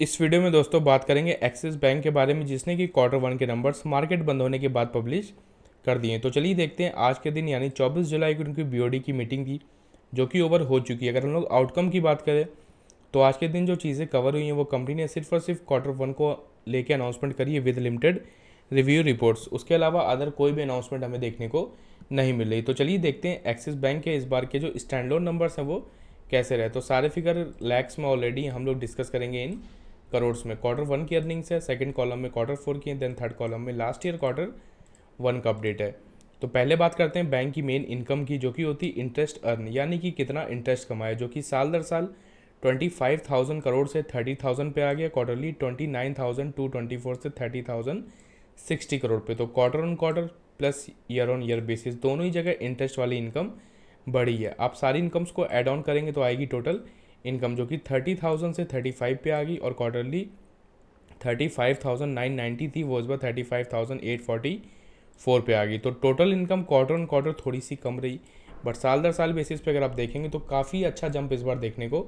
इस वीडियो में दोस्तों बात करेंगे एक्सिस बैंक के बारे में, जिसने कि क्वार्टर वन के नंबर्स मार्केट बंद होने के बाद पब्लिश कर दिए तो चलिए देखते हैं आज के दिन, यानी 24 जुलाई को उनकी बीओडी की मीटिंग थी, जो कि ओवर हो चुकी है। अगर हम लोग आउटकम की बात करें तो आज के दिन जो चीज़ें कवर हुई हैं, वो कंपनी ने सिर्फ़ और सिर्फ़ क्वार्टर वन को लेके अनाउंसमेंट करी है विद लिमिटेड रिव्यू रिपोर्ट्स उसके अलावा अदर कोई भी अनाउंसमेंट हमें देखने को नहीं मिल रही। तो चलिए देखते हैं एक्सिस बैंक के इस बार के जो स्टैंड नंबर्स हैं, वो कैसे रहे। तो सारे फिगर लैक्स में ऑलरेडी हम लोग डिस्कस करेंगे इन करोड्स में। क्वार्टर वन की अर्निंग्स है सेकेंड कॉलम में क्वार्टर फोर की देन थर्ड कॉलम में लास्ट ईयर क्वार्टर वन का अपडेट है। तो पहले बात करते हैं बैंक की मेन इनकम की, जो कि होती है इंटरेस्ट अर्न यानी कि कितना इंटरेस्ट कमाया, जो कि साल दर साल ट्वेंटी फाइव थाउज़ेंड करोड़ से थर्टी थाउज़ेंड पे आ गया quarterly twenty nine thousand two twenty four से थर्टी थाउज़ेंड सिक्सटी करोड़ पे। तो quarter on quarter plus year on year basis दोनों ही जगह इंटरेस्ट वाली इनकम बढ़ी है। आप सारी इनकम्स को एड ऑन करेंगे तो आएगी टोटल इनकम जो कि थर्टी थाउज़ेंड से थर्टी फाइव पे आ गई और quarterly thirty five thousand nine ninety थी, वो इस बार thirty five thousand eight forty four पे आ गई। तो total income quarter on quarter थोड़ी सी कम रही बट साल दर साल बेसिस पे अगर आप देखेंगे तो काफ़ी अच्छा जंप इस बार देखने को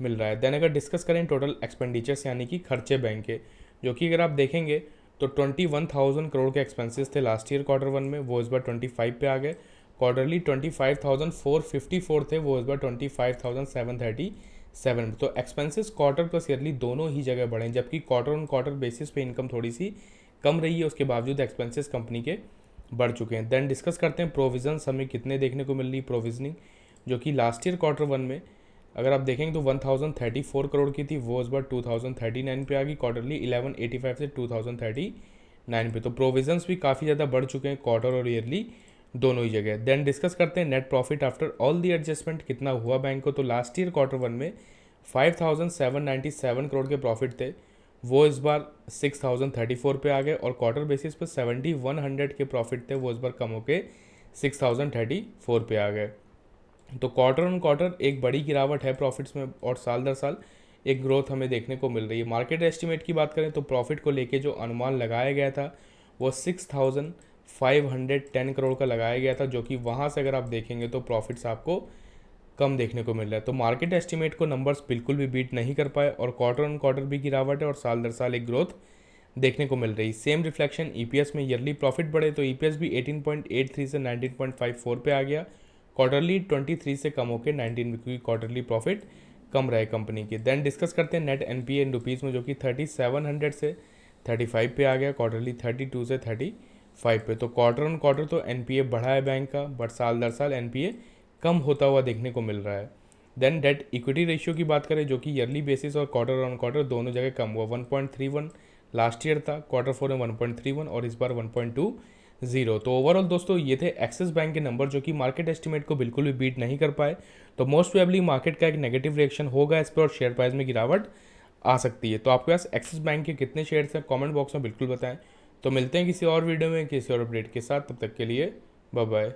मिल रहा है। देन अगर डिस्कस करें टोटल एक्सपेंडिचर्स यानी कि खर्चे बैंक के, जो कि अगर आप देखेंगे तो ट्वेंटी वन थाउज़ेंड करोड़ के एक्सपेंसेस थे लास्ट ईयर क्वार्टर वन में, वो इस बार ट्वेंटी फाइव पे आ गए। Quarterly twenty five thousand four fifty four थे, वो इस बार twenty five thousand seven thirty seven. तो एक्सपेंसेस क्वार्टर प्लस ईयरली दोनों ही जगह बढ़े हैं, जबकि क्वार्टर ऑन क्वार्टर बेसिस पे इनकम थोड़ी सी कम रही है, उसके बावजूद एक्सपेंसेस कंपनी के बढ़ चुके हैं। देन डिस्कस करते हैं प्रोविज़न हमें कितने देखने को मिल रही प्रोविजनिंग जो कि लास्ट ईयर क्वार्टर वन में, अगर आप देखेंगे तो one thousand thirty four crore की थी, वो इस बार टू थाउज़ेंड थर्टी नाइन पर आ गई क्वार्टरली इलेवन एटी फाइव से टू थाउज़ेंड थर्टी नाइन पे। तो प्रोविजंस भी काफ़ी ज़्यादा बढ़ चुके हैं क्वार्टर और ईयरली दोनों ही जगह। देन डिस्कस करते हैं net profit after all the adjustment कितना हुआ बैंक को। तो लास्ट ईयर क्वार्टर वन में five thousand seven ninety seven crore के प्रॉफिट थे। वो इस बार सिक्स थाउज़ेंड थर्टी फोर पे आ गए और क्वार्टर बेसिस वन हंड्रेड के प्रॉफिट थे। वो इस बार कम होके सिक्स थाउज़ेंड थर्टी फोर पे आ गए। तो क्वार्टर ऑन क्वार्टर एक बड़ी गिरावट है प्रॉफिट्स में और साल दर साल एक ग्रोथ हमें देखने को मिल रही है। मार्केट एस्टिमेट की बात करें तो प्रॉफिट को लेके जो अनुमान लगाया गया था, वो six thousand five hundred ten crore का लगाया गया था, जो कि वहाँ से अगर आप देखेंगे तो प्रॉफिट्स आपको कम देखने को मिल रहा है। तो मार्केट एस्टिमेट को नंबर्स बिल्कुल भी बीट नहीं कर पाए और क्वार्टर ऑन क्वार्टर भी गिरावट है और साल दर साल एक ग्रोथ देखने को मिल रही सेम रिफ्लेक्शन ईपीएस में ईयरली प्रॉफिट बढ़े तो ईपीएस भी 18.83 से 19.54 पे आ गया। क्वार्टरली 23 से कम होकर 19 क्योंकि क्वार्टरली प्रॉफिट कम रहे कंपनी के। देन डिस्कस करते हैं net N P in rupees में, जो कि 3700 से 35 पे आ गया। क्वार्टरली 32 से 35 पे। तो क्वार्टर ऑन क्वार्टर तो एनपीए बढ़ा है बैंक का बट साल दर साल एनपीए कम होता हुआ देखने को मिल रहा है। देन डेट इक्विटी रेशियो की बात करें, जो कि ईयरली बेसिस और क्वार्टर ऑन क्वार्टर दोनों जगह कम हुआ 1.31 लास्ट ईयर था क्वार्टर फोर में 1.31 और इस बार 1.2 ज़ीरो तो ओवरऑल दोस्तों, ये थे एक्सिस बैंक के नंबर जो कि मार्केट एस्टिमेट को बिल्कुल भी बीट नहीं कर पाए। तो मोस्ट प्रोबेबली मार्केट का एक नेगेटिव रिएक्शन होगा इस पर और शेयर प्राइस में गिरावट आ सकती है। तो आपके पास एक्सिस बैंक के कितने शेयर्स हैं कमेंट बॉक्स में बिल्कुल बताएँ। तो मिलते हैं किसी और वीडियो में, किसी और अपडेट के साथ। तब तक के लिए बाय बाय